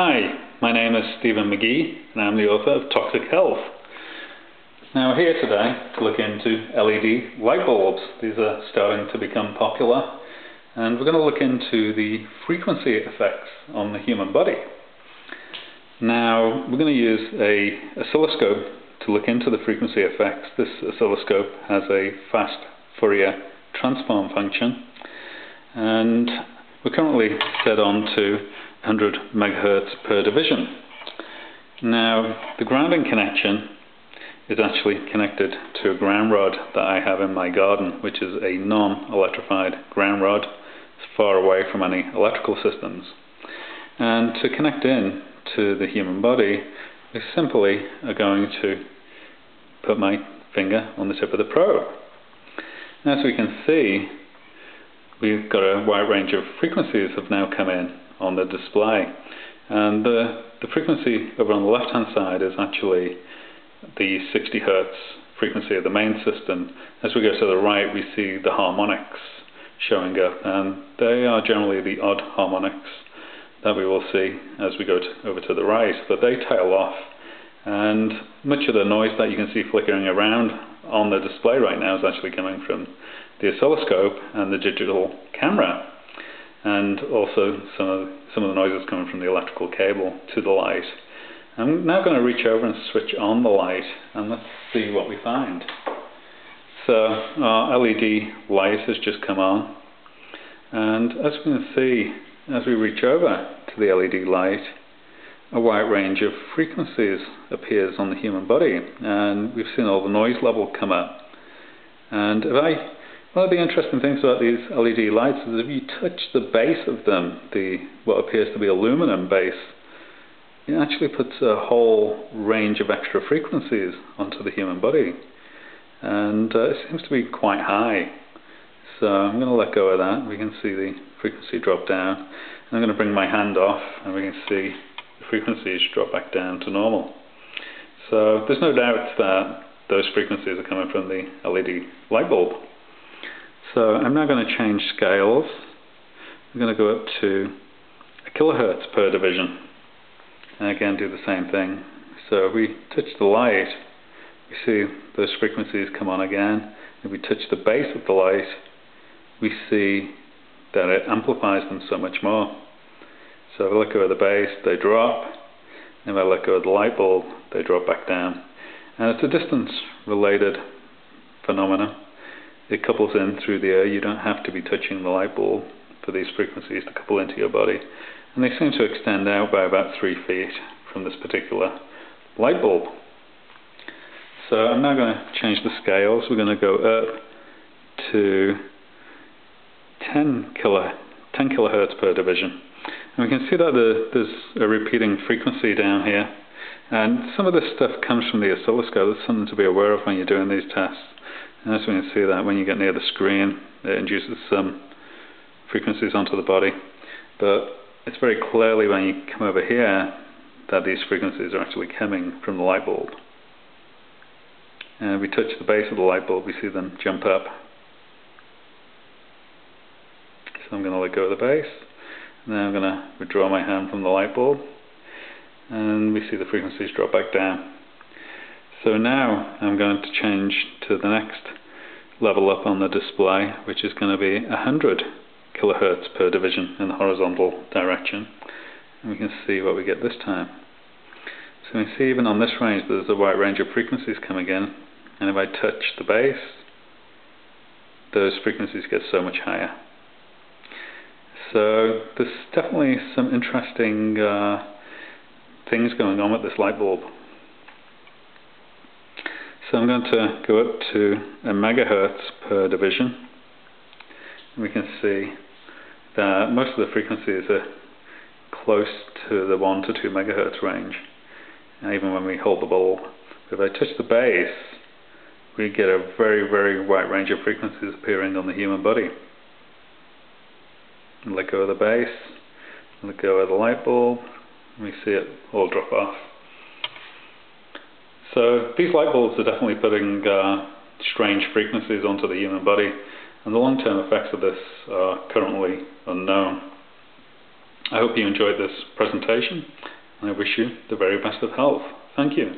Hi, my name is Stephen McGee and I'm the author of Toxic Health. Now we're here today to look into LED light bulbs. These are starting to become popular and we're going to look into the frequency effects on the human body. Now we're going to use a oscilloscope to look into the frequency effects. This oscilloscope has a fast Fourier transform function and we're currently set on to 100 megahertz per division. Now, the grounding connection is actually connected to a ground rod that I have in my garden, which is a non-electrified ground rod, it's far away from any electrical systems. And to connect in to the human body, we simply are going to put my finger on the tip of the probe. as we can see, we've got a wide range of frequencies have now come in on the display. And the, the frequency over on the left hand side is actually the 60 hertz frequency of the main system. As we go to the right, we see the harmonics showing up, and they are generally the odd harmonics that we will see as we go to, over to the right, but they tail off. And much of the noise that you can see flickering around on the display right now is actually coming from the oscilloscope and the digital camera and also some of, some of the noises coming from the electrical cable to the light. I'm now going to reach over and switch on the light and let's see what we find. So our LED light has just come on and as we can see as we reach over to the LED light a wide range of frequencies appears on the human body and we've seen all the noise level come up and if I one of the interesting things about these LED lights is if you touch the base of them, the what appears to be aluminum base, it actually puts a whole range of extra frequencies onto the human body. And uh, it seems to be quite high. So I'm going to let go of that. We can see the frequency drop down. And I'm going to bring my hand off and we can see the frequencies drop back down to normal. So there's no doubt that those frequencies are coming from the LED light bulb. So I'm now going to change scales. I'm going to go up to a kilohertz per division. And again do the same thing. So if we touch the light, we see those frequencies come on again. If we touch the base of the light, we see that it amplifies them so much more. So if I let go of the base, they drop. If I let go of the light bulb, they drop back down. And it's a distance related phenomenon it couples in through the air. You don't have to be touching the light bulb for these frequencies to couple into your body. And they seem to extend out by about three feet from this particular light bulb. So I'm now going to change the scales. We're going to go up to 10, kilo, 10 kilohertz per division. And we can see that the, there's a repeating frequency down here. And some of this stuff comes from the oscilloscope. That's something to be aware of when you're doing these tests. And as we can see that when you get near the screen, it induces some frequencies onto the body. But it's very clearly when you come over here that these frequencies are actually coming from the light bulb. And we touch the base of the light bulb, we see them jump up. So I'm going to let go of the base. And then I'm going to withdraw my hand from the light bulb. And we see the frequencies drop back down. So now I'm going to change to the next level up on the display, which is going to be 100 kilohertz per division in the horizontal direction. And we can see what we get this time. So we see even on this range there's a wide range of frequencies coming in. And if I touch the base, those frequencies get so much higher. So there's definitely some interesting uh, things going on with this light bulb. So I'm going to go up to a megahertz per division. And we can see that most of the frequencies are close to the 1 to 2 megahertz range, even when we hold the bulb. If I touch the base, we get a very, very wide range of frequencies appearing on the human body. Let go of the base, let go of the light bulb, and we see it all drop off. So these light bulbs are definitely putting uh, strange frequencies onto the human body and the long-term effects of this are currently unknown. I hope you enjoyed this presentation and I wish you the very best of health. Thank you.